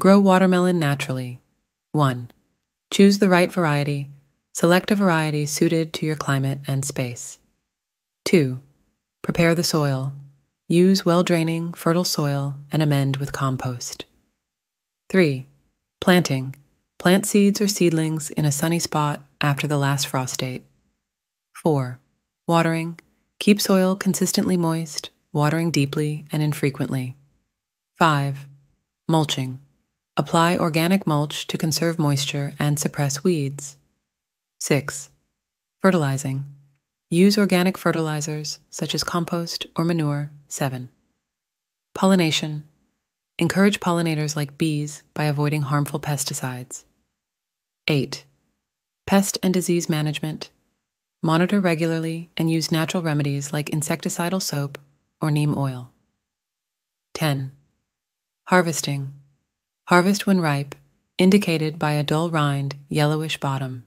grow watermelon naturally 1. Choose the right variety. Select a variety suited to your climate and space. 2. Prepare the soil. Use well draining, fertile soil and amend with compost. 3. Planting. Plant seeds or seedlings in a sunny spot after the last frost date. 4. Watering. Keep soil consistently moist, watering deeply and infrequently. 5. Mulching. Apply organic mulch to conserve moisture and suppress weeds. 6. Fertilizing. Use organic fertilizers such as compost or manure. 7. Pollination. Encourage pollinators like bees by avoiding harmful pesticides. 8. Pest and disease management. Monitor regularly and use natural remedies like insecticidal soap or neem oil. 10. Harvesting. Harvest when ripe, indicated by a dull rind, yellowish bottom.